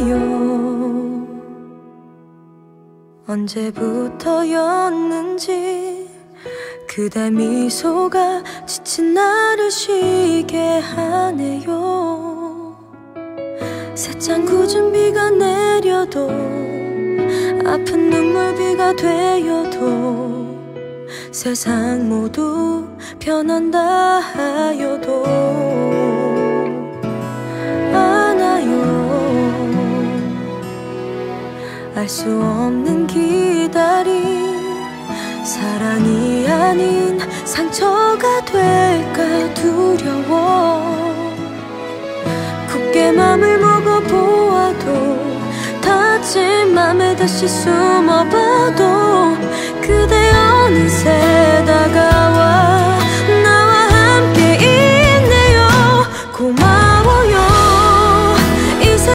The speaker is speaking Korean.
아나요? 언제부터였는지 그대 미소가 지친 나를 쉬게 하네요. 새찬 굳은 비가 내려도 아픈 눈물비가 되어도 세상 모두 변한다 하여도 알 수 없는 기다림. 사랑이 아닌 상처가 될까 두려워. 굳게 맘을 먹어보아도 다친 맘에 다시 숨어봐도